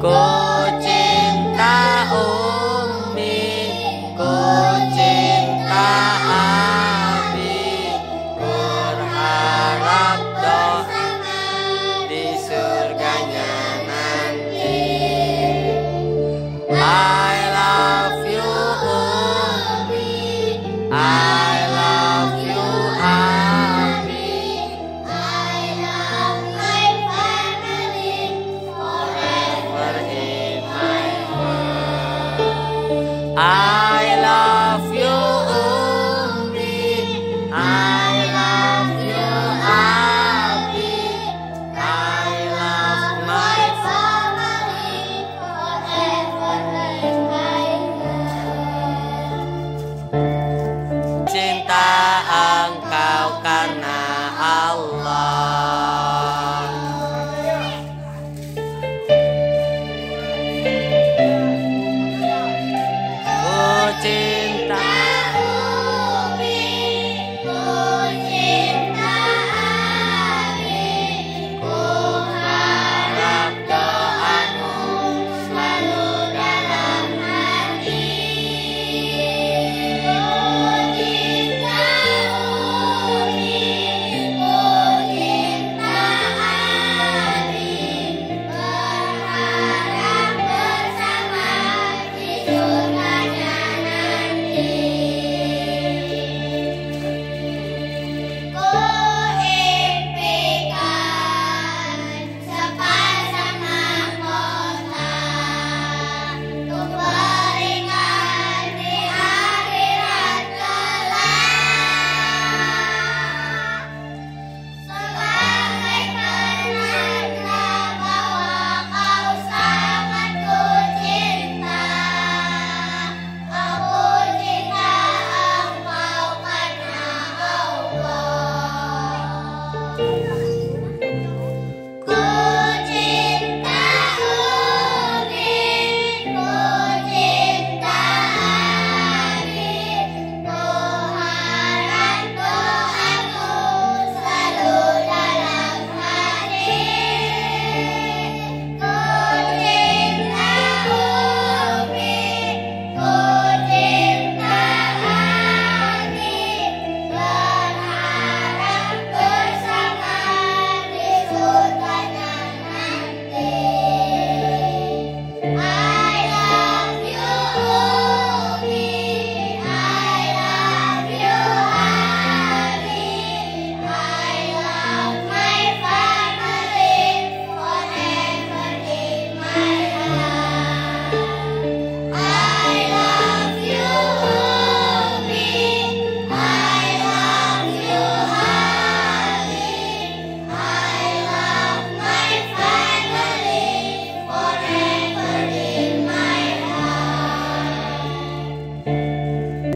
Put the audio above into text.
있고 Ah.